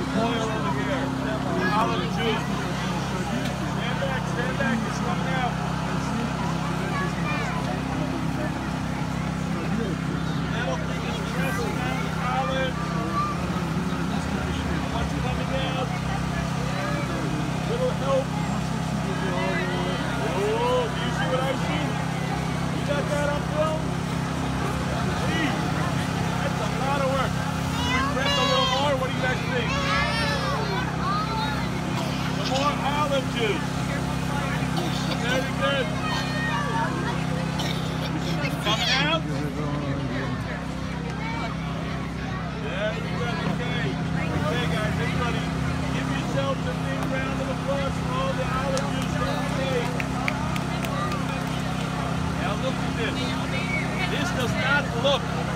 Stand back, stand back, it's coming out. challenges. Very good. Coming out. There you go. Okay. Okay, guys, everybody, give yourselves a big round of applause for all the allergies that we made. Now look at this. This does not look